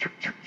chuk, chuk.